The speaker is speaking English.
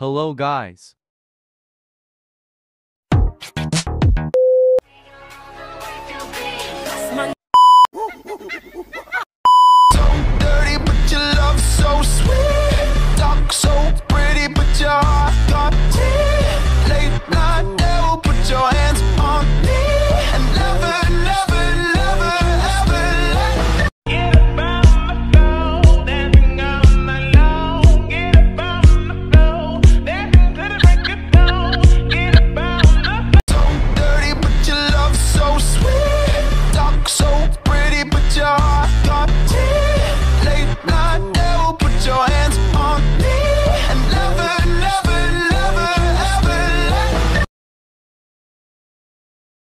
Hello guys.